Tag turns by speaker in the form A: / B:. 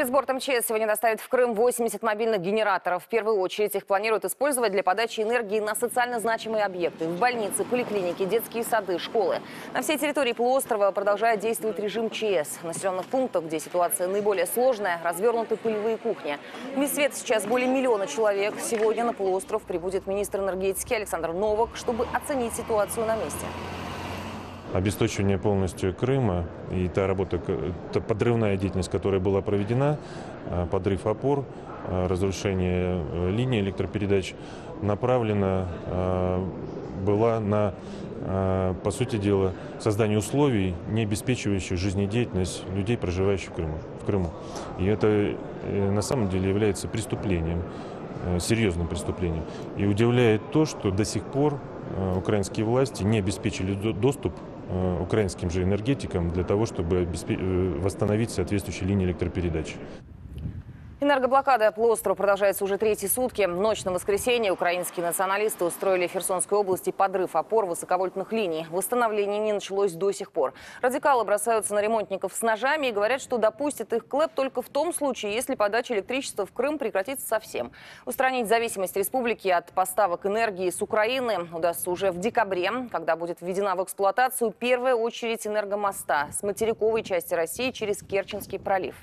A: Спецборд МЧС сегодня доставит в Крым 80 мобильных генераторов. В первую очередь их планируют использовать для подачи энергии на социально значимые объекты. В больницы, поликлиники, детские сады, школы. На всей территории полуострова продолжает действовать режим ЧС. В населенных пунктах, где ситуация наиболее сложная, развернуты пылевые кухни. В Мисвет сейчас более миллиона человек. Сегодня на полуостров прибудет министр энергетики Александр Новак, чтобы оценить ситуацию на месте
B: обесточивание полностью Крыма и та работа, та подрывная деятельность, которая была проведена, э, подрыв опор, э, разрушение э, линий электропередач, направлена была на, по сути дела, создание условий, не обеспечивающих жизнедеятельность людей, проживающих в Крыму. В Крыму. И это на самом деле является преступлением, серьезным преступлением. И удивляет то, что до сих пор украинские власти не обеспечили до- доступ э, украинским же энергетикам для того, чтобы э, восстановить соответствующие линии электропередач.
A: Энергоблокада полуострова продолжается уже третьи сутки. Ночь на воскресенье украинские националисты устроили в Херсонской области подрыв опор высоковольтных линий. Восстановление не началось до сих пор. Радикалы бросаются на ремонтников с ножами и говорят, что допустят их КЛЭП только в том случае, если подача электричества в Крым прекратится совсем. Устранить зависимость республики от поставок энергии с Украины удастся уже в декабре, когда будет введена в эксплуатацию первая очередь энергомоста с материковой части России через Керченский пролив.